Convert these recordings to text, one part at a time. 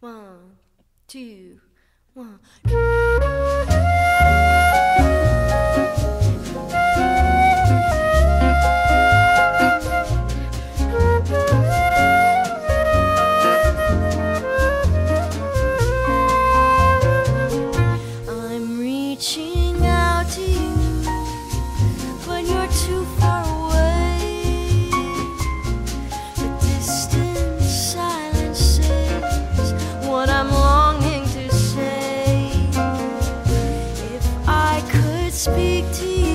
One, two, one. speak to you.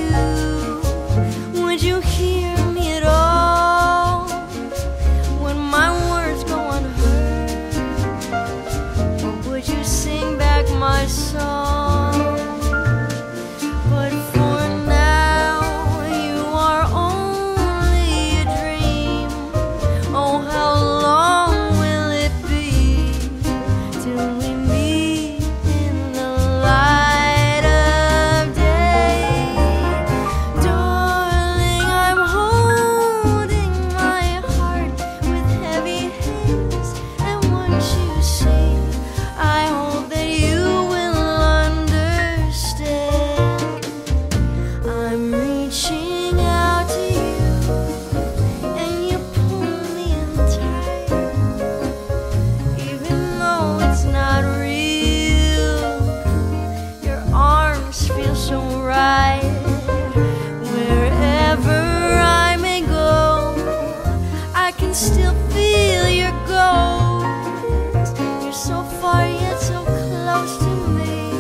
can still feel your ghost. You're so far yet so close to me.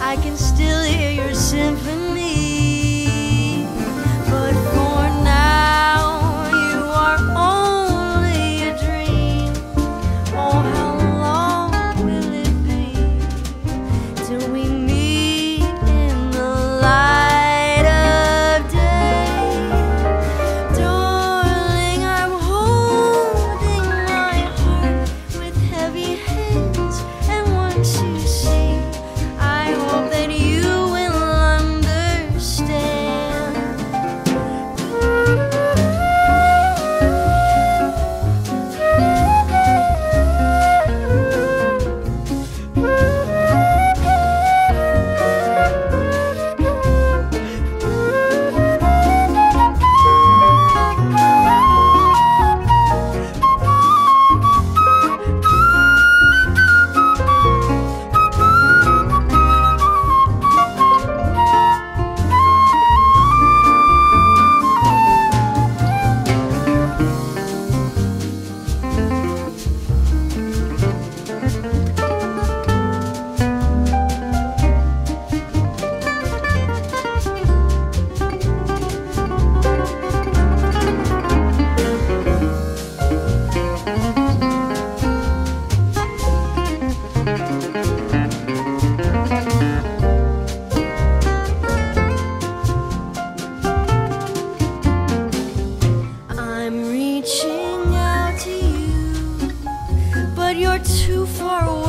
I can still hear your symphony. too far away.